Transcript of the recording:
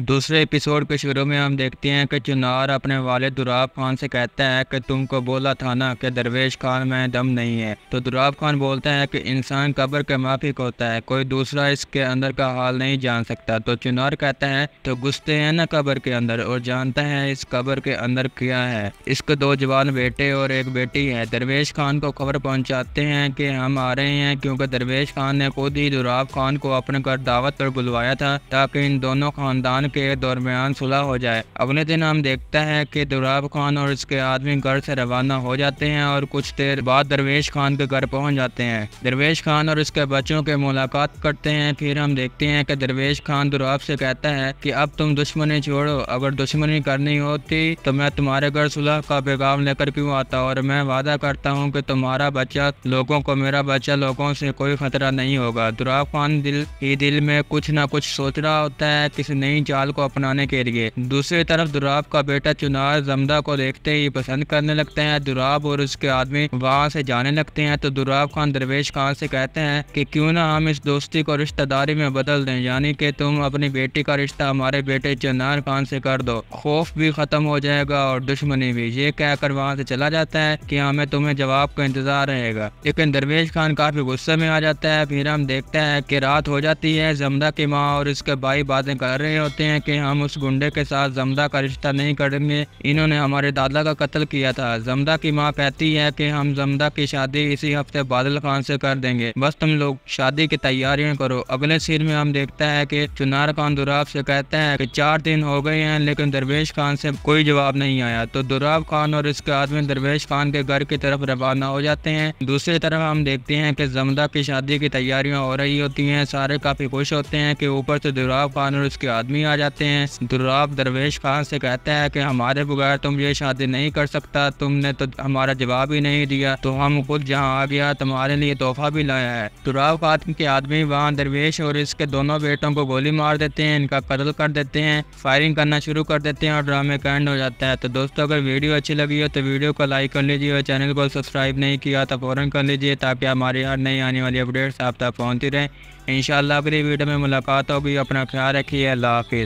दूसरे एपिसोड के शुरू में हम देखते हैं कि चुनार अपने वाले दुराब खान से कहता है कि तुमको बोला था ना कि दरवेश खान में दम नहीं है। तो दुराब खान बोलता है कि इंसान कब्र के माफिक होता है, कोई दूसरा इसके अंदर का हाल नहीं जान सकता। तो चुनार कहता है तो घुसते हैं ना कब्र के अंदर और जानता है इस कब्र के अंदर क्या है? इसके दो जवान बेटे और एक बेटी है। दरवेश खान को खबर पहुँचाते हैं कि हम आ रहे हैं क्योंकि दरवेश खान ने खुद ही दुराब खान को अपने घर दावत पर बुलवाया था ताकि इन दोनों खानदान खान के दरमियान सुलह हो जाए। अगले दिन हम देखता है कि दुराब खान और उसके आदमी घर से रवाना हो जाते हैं और कुछ देर बाद दरवेश खान के घर पहुँच जाते हैं। दरवेश खान और उसके बच्चों के मुलाकात करते हैं। फिर हम देखते हैं कि दरवेश खान दुराब से कहता है कि, अब तुम दुश्मनी छोड़ो। अगर दुश्मनी करनी होती तो मैं तुम्हारे घर सुलह का पैगाम लेकर क्यों आता? और मैं वादा करता हूँ कि तुम्हारा बच्चा लोगों को, मेरा बच्चा लोगों से कोई खतरा नहीं होगा। दुराब खान दिल, ही दिल में कुछ ना कुछ सोच रहा होता है। किसी नई चाल को अपनाने के लिए। दूसरी तरफ़ दुराब का बेटा चुनार जमदा को देखते ही पसंद करने लगते हैं। दुराब और उसके आदमी वहाँ से जाने लगते हैं तो दुराब खान दरवेश खान से कहते हैं कि क्यों ना हम इस दोस्ती को रिश्तेदारी में बदल दें, यानी कि तुम अपनी बेटी का रिश्ता हमारे बेटे चुनार खान से कर दो। खौफ भी खत्म हो जाएगा और दुश्मनी भी। ये कहकर वहाँ से चला जाता है कि हमें तुम्हें जवाब का इंतज़ार रहेगा। लेकिन दरवेश खान काफ़ी गुस्से में आ जाता है। फिर हम देखते हैं कि रात हो जाती है, जमदा की माँ और उसके भाई बातें कर रहे होते हैं कि हम उस गुंडे के साथ जमदा का रिश्ता नहीं करेंगे। इन्होंने हमारे दादा का कत्ल किया था। जमदा की माँ कहती है कि हम जमदा की शादी इसी हफ़्ते बादल खान से कर देंगे। बस तुम लोग शादी की तैयारियाँ करो। अगले सीन में हम देखते हैं कि चुनार खान दुराब से कहते हैं कि चार दिन हो गए हैं, लेकिन दरवेश खान से कोई जवाब नहीं आया। तो दुराब खान और इसके आदमी दरवेश खान के घर की तरफ़ रवाना हो जाते हैं। दूसरी तरफ़ हम देखते हैं कि जमदा की शादी की तैयारियाँ हो रही होती हैं। सारे काफ़ी खुश होते हैं कि ऊपर से दुराब खान और उसके आदमी आ जाते हैं। दुराब दरवेश खान से कहता है कि हमारे बगैर तुम ये शादी नहीं कर सकता। तुमने तो हमारा जवाब ही नहीं दिया। तो हम खुद जहाँ आ गया, तुम्हारे लिए तोहफा भी लाया है। दुराब खान के आदमी वहाँ दरवेश और इसके दोनों बेटों को गोली मार देते हैं, इनका कत्ल कर देते हैं फायरिंग करना शुरू कर देते हैं और ड्रामे का एंड हो जाता है। तो दोस्तों, अगर वीडियो अच्छी लगी हो तो वीडियो को लाइक कर लीजिए और चैनल को सब्सक्राइब नहीं किया तो फ़ौरन कर लीजिए ताकि हमारी हर नई आने वाली अपडेट्स आप तक पहुँचती रहें। इन अगली वीडियो में मुलाकात होगी। अपना ख्याल रखिए। अल्लाह हाफिज़।